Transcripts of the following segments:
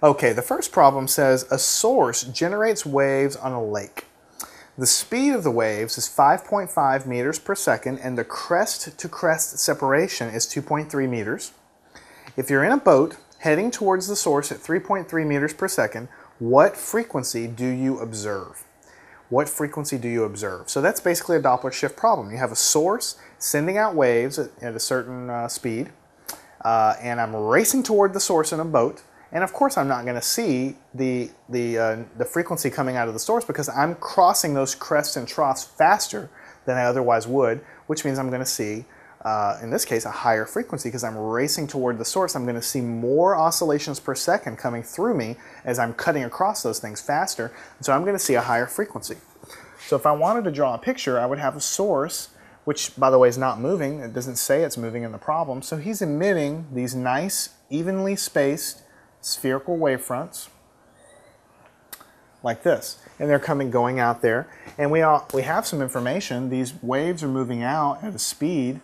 Okay, the first problem says a source generates waves on a lake. The speed of the waves is 5.5 meters per second and the crest to crest separation is 2.3 meters. If you're in a boat heading towards the source at 3.3 meters per second, what frequency do you observe? What frequency do you observe? So that's basically a Doppler shift problem. You have a source sending out waves at, at a certain uh, speed, uh, and I'm racing toward the source in a boat, and of course I'm not going to see the, the, uh, the frequency coming out of the source because I'm crossing those crests and troughs faster than I otherwise would, which means I'm going to see uh, in this case, a higher frequency because I'm racing toward the source. I'm going to see more oscillations per second coming through me as I'm cutting across those things faster. And so I'm going to see a higher frequency. So if I wanted to draw a picture, I would have a source, which by the way is not moving. It doesn't say it's moving in the problem. So he's emitting these nice, evenly spaced spherical wavefronts like this. And they're coming, going out there. And we, all, we have some information. These waves are moving out at a speed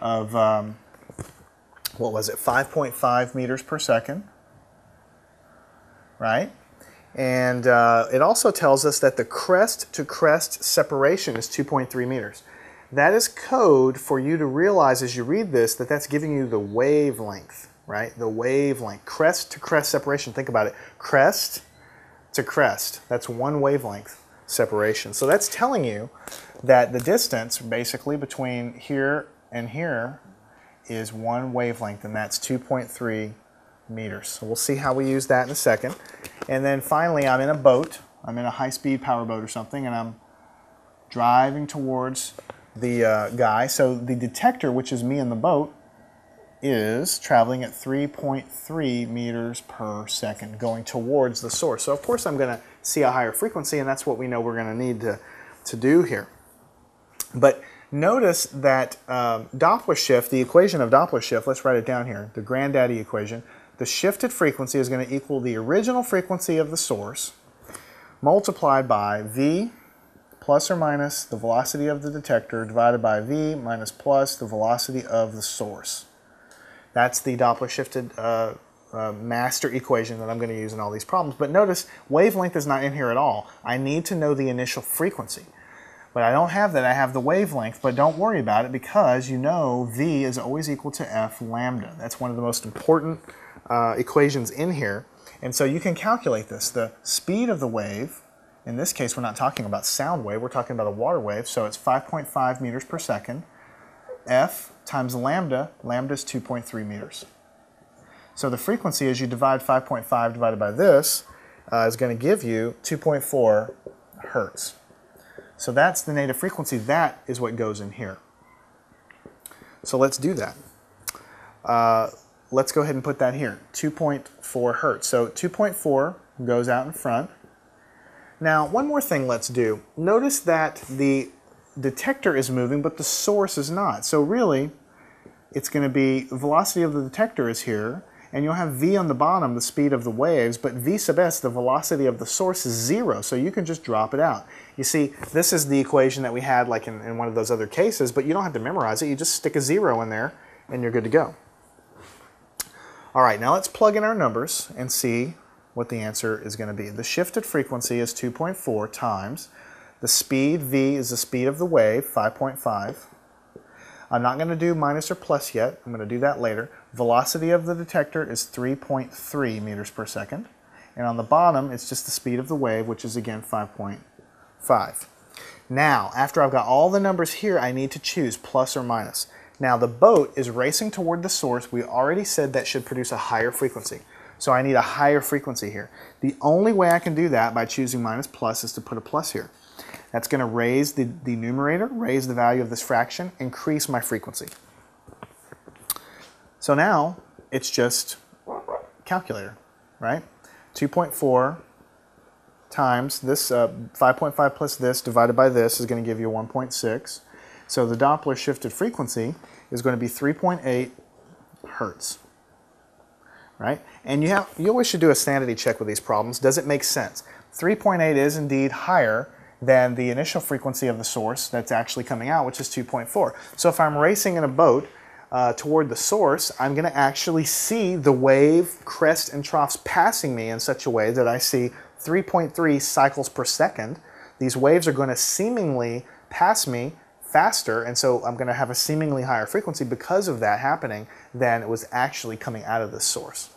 of, um, what was it, 5.5 meters per second, right? And uh, it also tells us that the crest to crest separation is 2.3 meters. That is code for you to realize as you read this that that's giving you the wavelength, right? The wavelength. Crest to crest separation. Think about it. Crest to crest. That's one wavelength separation. So that's telling you that the distance basically between here and here is one wavelength, and that's 2.3 meters. So we'll see how we use that in a second. And then finally, I'm in a boat. I'm in a high-speed power boat or something, and I'm driving towards the uh, guy. So the detector, which is me in the boat, is traveling at 3.3 meters per second, going towards the source. So of course I'm going to see a higher frequency, and that's what we know we're going to need to, to do here. But Notice that um, Doppler shift, the equation of Doppler shift, let's write it down here, the granddaddy equation, the shifted frequency is going to equal the original frequency of the source multiplied by v plus or minus the velocity of the detector divided by v minus plus the velocity of the source. That's the Doppler shifted uh, uh, master equation that I'm going to use in all these problems. But notice wavelength is not in here at all. I need to know the initial frequency. But I don't have that, I have the wavelength, but don't worry about it because you know V is always equal to F lambda. That's one of the most important uh, equations in here. And so you can calculate this. The speed of the wave, in this case we're not talking about sound wave, we're talking about a water wave, so it's 5.5 meters per second. F times lambda, lambda is 2.3 meters. So the frequency as you divide 5.5 divided by this uh, is going to give you 2.4 hertz. So that's the native frequency. That is what goes in here. So let's do that. Uh, let's go ahead and put that here, 2.4 hertz. So 2.4 goes out in front. Now, one more thing let's do. Notice that the detector is moving, but the source is not. So really, it's going to be velocity of the detector is here, and you'll have v on the bottom, the speed of the waves, but v sub s, the velocity of the source, is zero, so you can just drop it out. You see, this is the equation that we had like in, in one of those other cases, but you don't have to memorize it. You just stick a zero in there, and you're good to go. All right, now let's plug in our numbers and see what the answer is going to be. The shifted frequency is 2.4 times. The speed, v, is the speed of the wave, 5.5. I'm not going to do minus or plus yet. I'm going to do that later. Velocity of the detector is 3.3 meters per second. And on the bottom, it's just the speed of the wave, which is again 5.5. Now, after I've got all the numbers here, I need to choose plus or minus. Now, the boat is racing toward the source. We already said that should produce a higher frequency. So I need a higher frequency here. The only way I can do that by choosing minus plus is to put a plus here. That's going to raise the, the numerator, raise the value of this fraction, increase my frequency. So now it's just calculator, right? 2.4 times this, 5.5 uh, plus this divided by this is going to give you 1.6. So the Doppler shifted frequency is going to be 3.8 hertz, right? And you, have, you always should do a sanity check with these problems. Does it make sense? 3.8 is indeed higher than the initial frequency of the source that's actually coming out, which is 2.4. So if I'm racing in a boat uh, toward the source, I'm going to actually see the wave crest and troughs passing me in such a way that I see 3.3 cycles per second. These waves are going to seemingly pass me faster, and so I'm going to have a seemingly higher frequency because of that happening than it was actually coming out of the source.